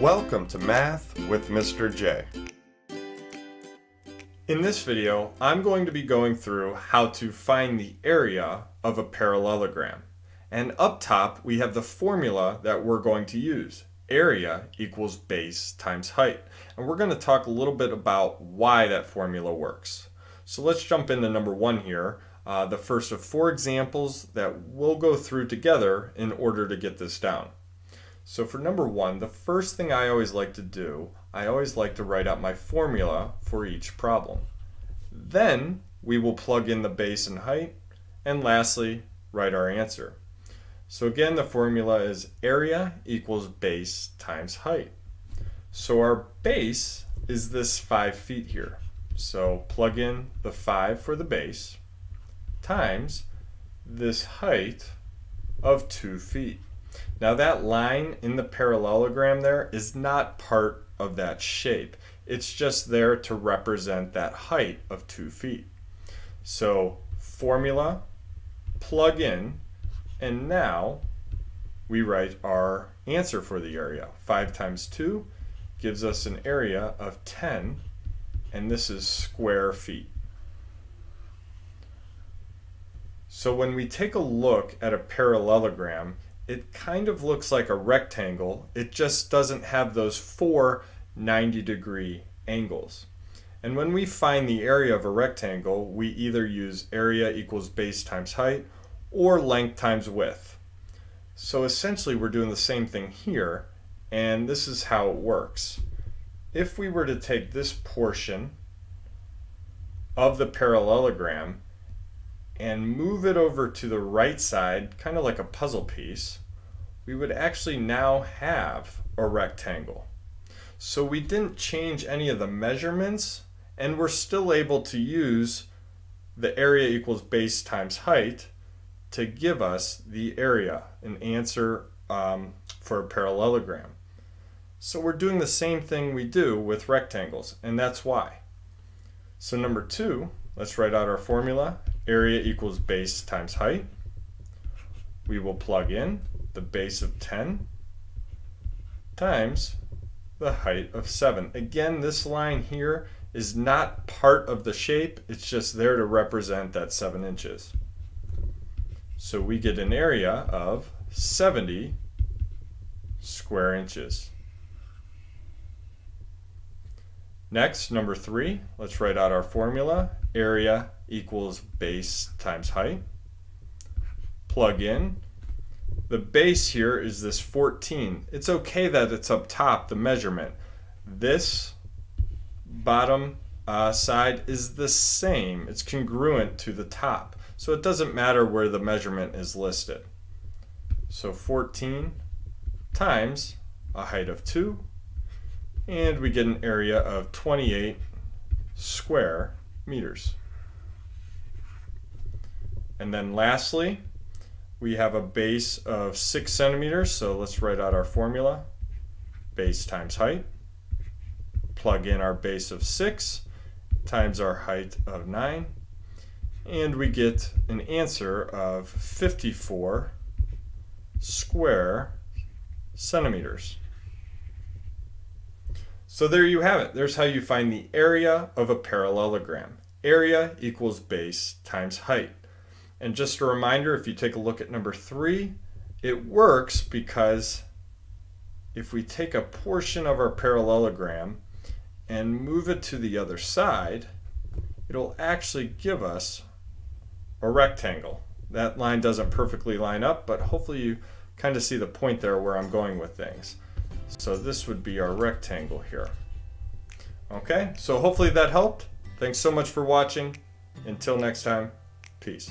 Welcome to Math with Mr. J. In this video, I'm going to be going through how to find the area of a parallelogram. And up top, we have the formula that we're going to use. Area equals base times height. And we're going to talk a little bit about why that formula works. So let's jump into number one here. Uh, the first of four examples that we'll go through together in order to get this down. So for number one, the first thing I always like to do, I always like to write out my formula for each problem. Then we will plug in the base and height, and lastly, write our answer. So again, the formula is area equals base times height. So our base is this 5 feet here. So plug in the 5 for the base times this height of 2 feet. Now that line in the parallelogram there is not part of that shape. It's just there to represent that height of two feet. So formula, plug in, and now we write our answer for the area. 5 times 2 gives us an area of 10, and this is square feet. So when we take a look at a parallelogram, it kind of looks like a rectangle. It just doesn't have those four 90 degree angles. And when we find the area of a rectangle, we either use area equals base times height or length times width. So essentially we're doing the same thing here, and this is how it works. If we were to take this portion of the parallelogram and move it over to the right side, kind of like a puzzle piece, we would actually now have a rectangle. So we didn't change any of the measurements and we're still able to use the area equals base times height to give us the area, an answer um, for a parallelogram. So we're doing the same thing we do with rectangles, and that's why. So number two, let's write out our formula area equals base times height. We will plug in the base of 10 times the height of 7. Again, this line here is not part of the shape, it's just there to represent that 7 inches. So we get an area of 70 square inches. Next, number three, let's write out our formula. Area equals base times height. Plug in. The base here is this 14. It's okay that it's up top, the measurement. This bottom uh, side is the same. It's congruent to the top. So it doesn't matter where the measurement is listed. So 14 times a height of 2 and we get an area of 28 square meters. And then lastly, we have a base of 6 centimeters, so let's write out our formula. Base times height. Plug in our base of 6 times our height of 9. And we get an answer of 54 square centimeters. So there you have it. There's how you find the area of a parallelogram. Area equals base times height. And just a reminder, if you take a look at number three, it works because if we take a portion of our parallelogram and move it to the other side, it'll actually give us a rectangle. That line doesn't perfectly line up, but hopefully you kind of see the point there where I'm going with things. So this would be our rectangle here. Okay, so hopefully that helped. Thanks so much for watching. Until next time, peace.